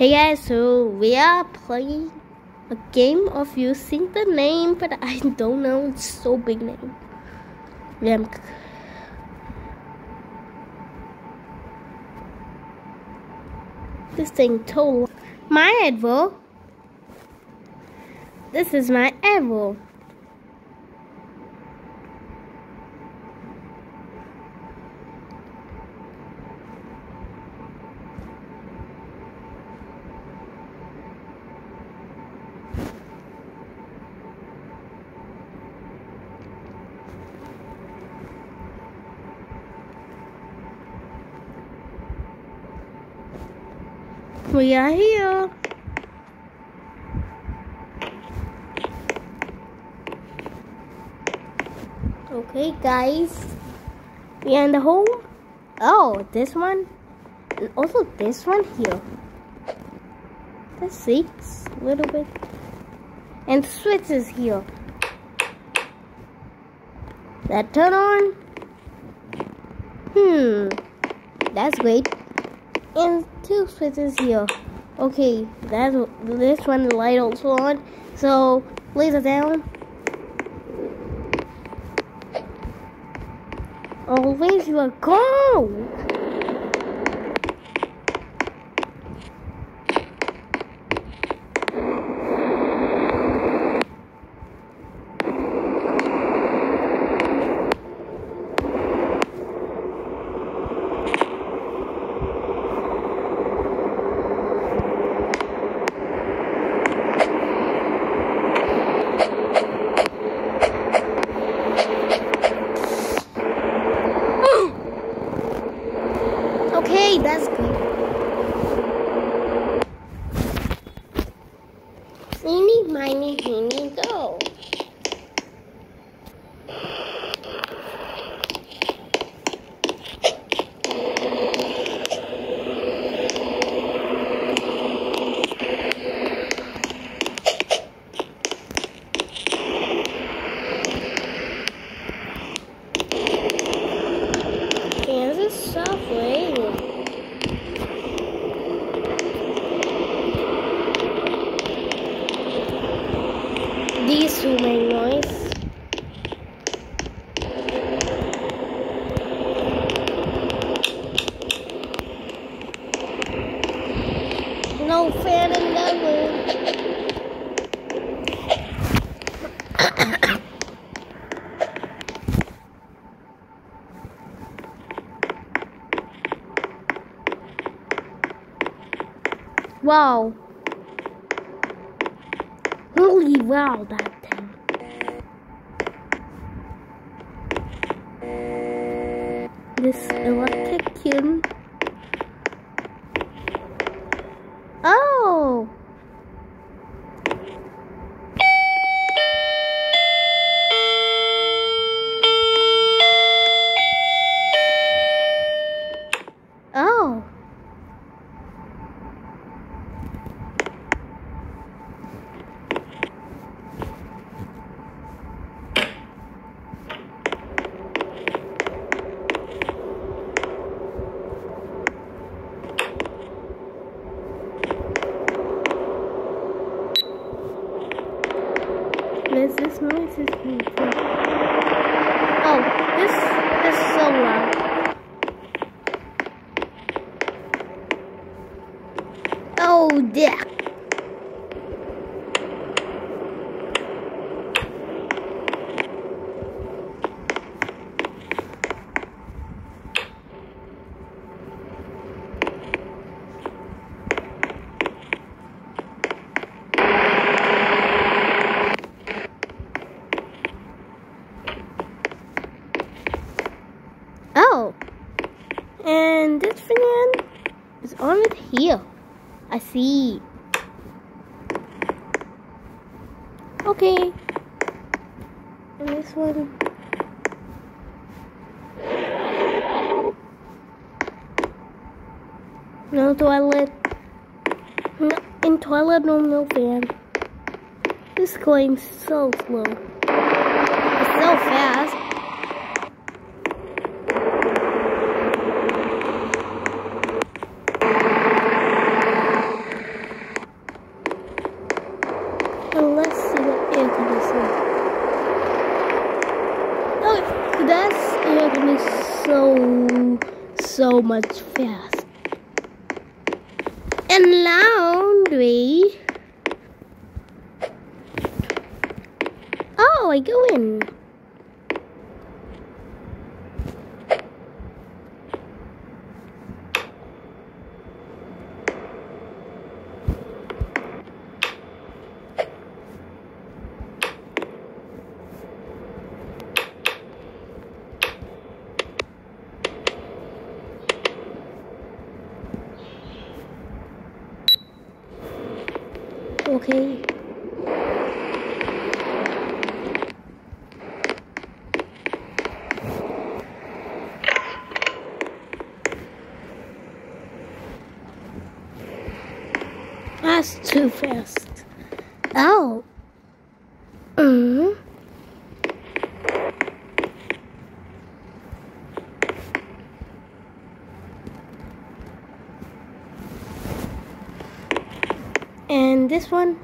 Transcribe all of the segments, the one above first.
Hey guys, so we are playing a game of using the name, but I don't know. It's so big name. Yeah. This thing total. My Evo. This is my Evo. We are here. Okay, guys. We are in the home. Oh, this one. And also this one here. The seats a little bit. And switches here. That turn on. Hmm. That's great and two switches here. Okay, that's this one the light also on. So laser down. Always you go. Okay, that's good. Eeny, miny, meeny, go. Kansas Subway. These two make noise. No fan. Wow. Holy wow, that This this noise is beautiful. Oh, this this is so loud. Oh dear. See. Okay. And this one. No toilet. No, in toilet, no, no fan. This is going so slow. It's so fast. Much fast. And laundry. Oh, I go in. Okay. That's too fast. Oh. This one.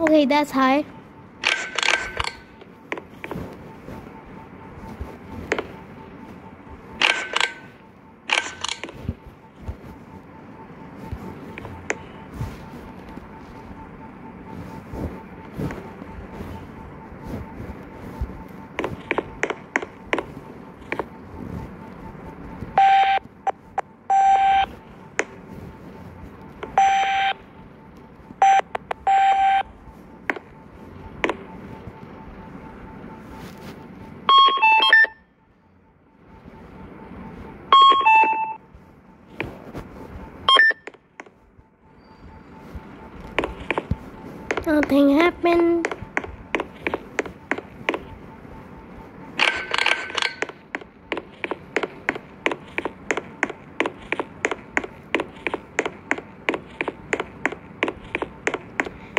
Okay, that's high. Nothing happened.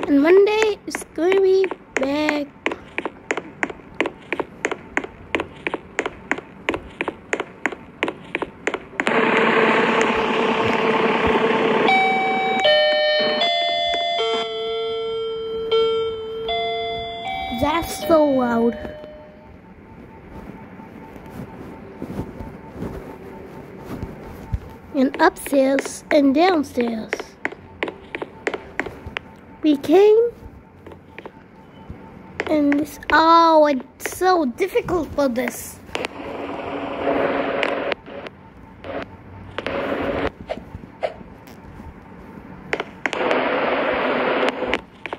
And Monday is going to be back. Upstairs and downstairs. We came and this oh it's so difficult for this.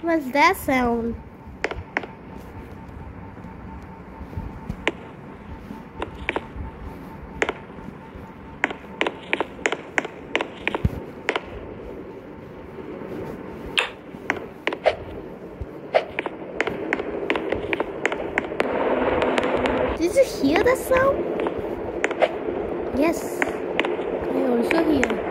What's that sound? Did you hear that sound? Yes, I also hear.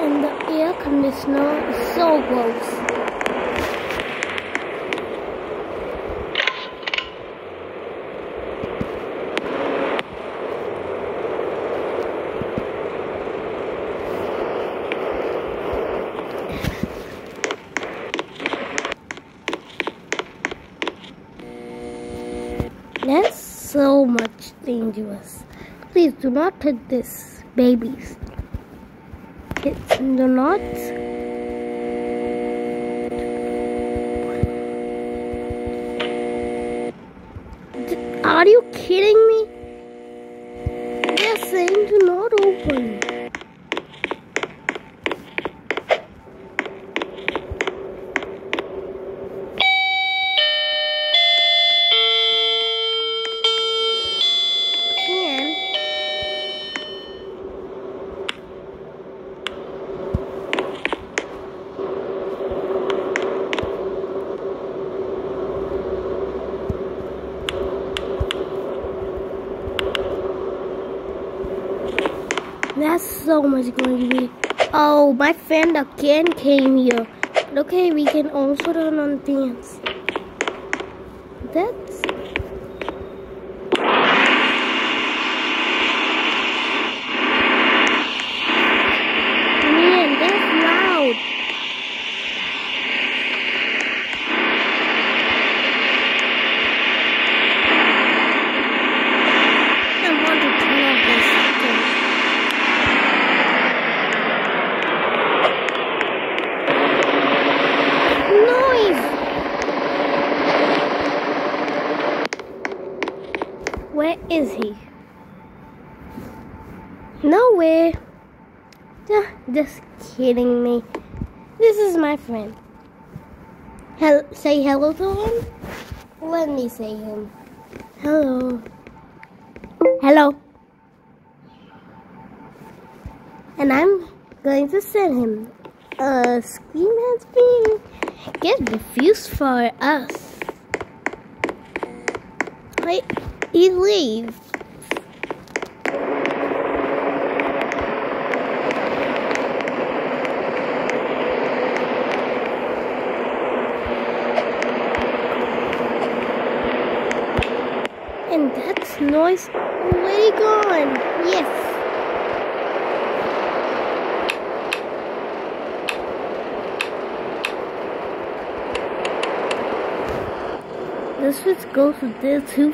And the air conditioner is so gross. That's so much dangerous. Please do not hit this, babies. Kids, do not. Are you kidding me? They're saying do not open. That's so much going to be. Oh, my friend again came here. Okay, we can also turn on fans. That's Man, that's loud. I want to turn off this thing. Noise! Where is he? Nowhere. Ah, Just kidding me. This is my friend. Hel- say hello to him. Let me say him. Hello. Hello. And I'm going to send him a scream has been get diffused for us. Wait, he leaves. And that's noise already gone. Yes. Let's just go the two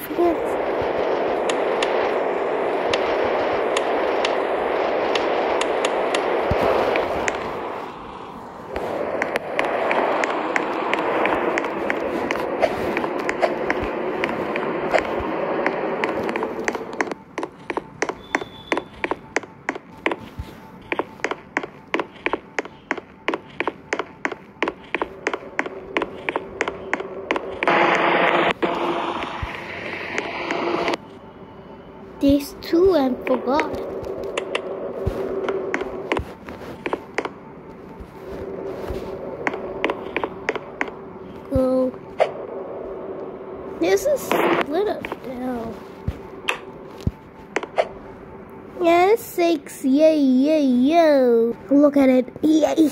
These two and forgot. Go. This is split up now. Yeah, six. Yay, yay, yo. Look at it. Yay.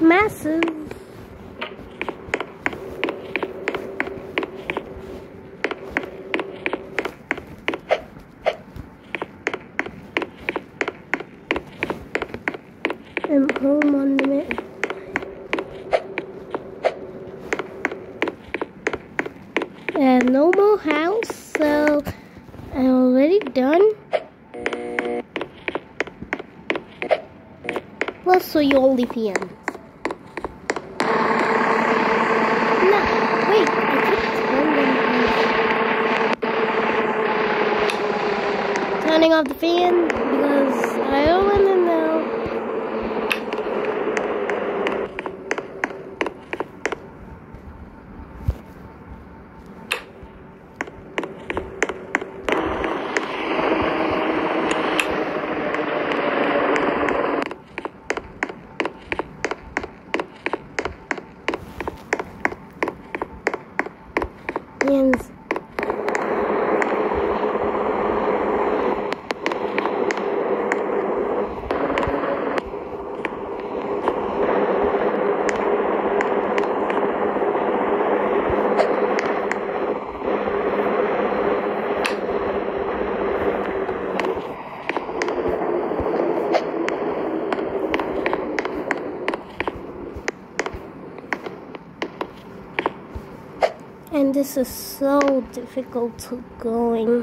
Massive. I'm home on the minute. Uh, no more house, so I'm already done. Plus, so you only. No, wait, I turning off the fan because I don't want to know. And and this is so difficult to going.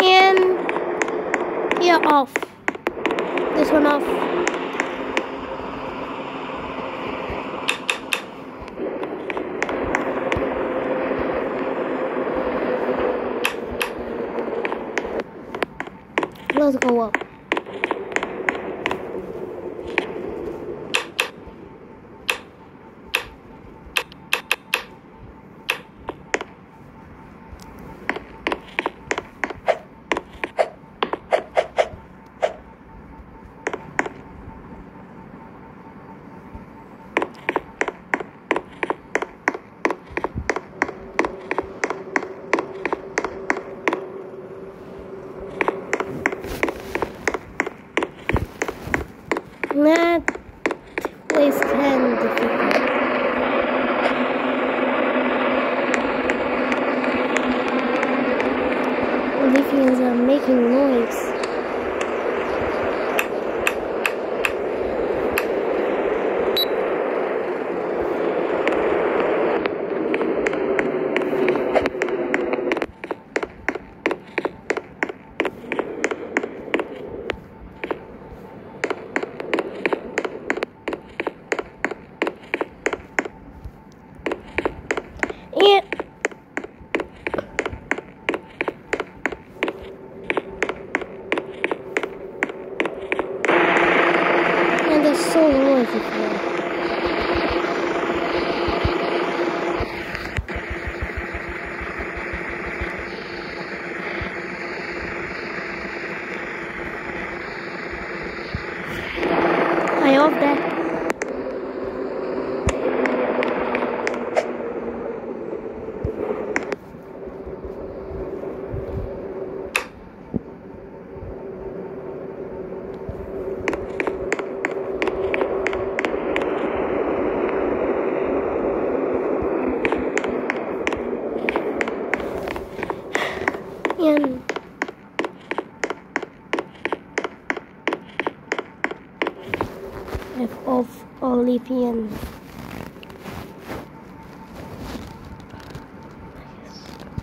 And yeah, off. This one off. Let's go up. That place 边